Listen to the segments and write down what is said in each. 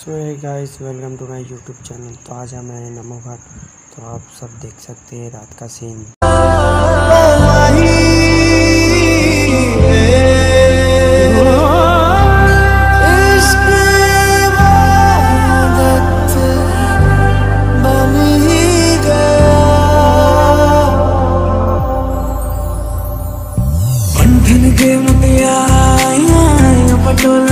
So hi guys welcome to my YouTube channel तो आज हम आए नमो घाट तो आप सब देख सकते हैं रात का सीन के मुनिया पटोला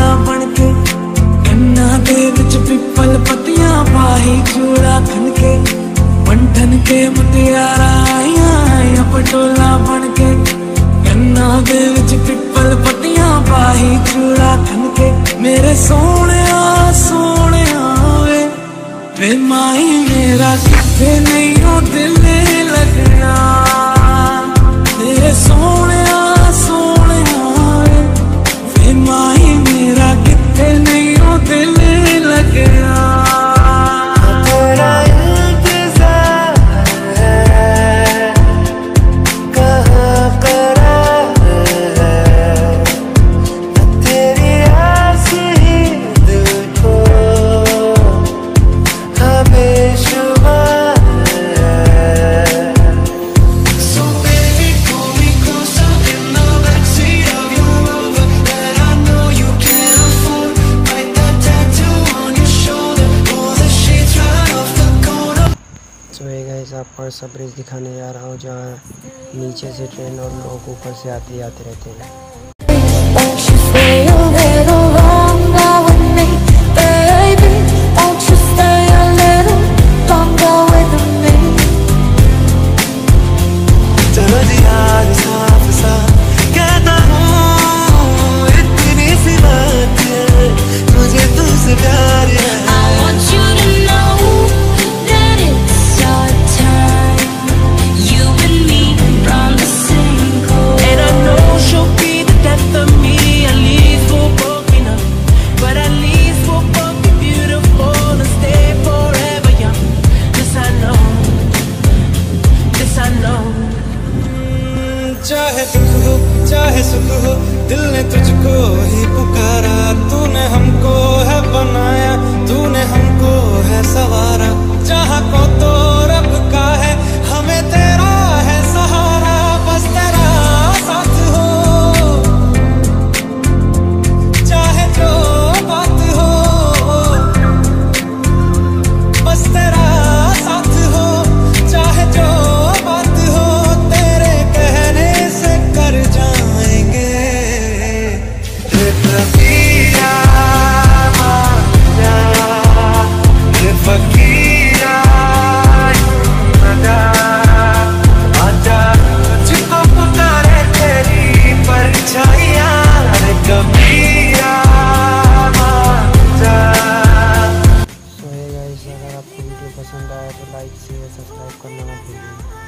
पिपल पतिया पाही चूड़ा थन के पंठन के मुतियाराया पटोला बन के गन्ना दे विच पिपल पतिया पाही चूड़ा थन के मेरे सोने सोने वे, वे माई मेरा किथे नहीं हो दिल गाइस आपको ऐसा ब्रिज दिखाने जा रहा हूँ जहाँ नीचे से ट्रेन और लोग ऊपर से आते आते रहते हैं। प्यार है सवारा। जहाँ को तो लाइक शेयर सब्सक्राइब करना मत भूलिए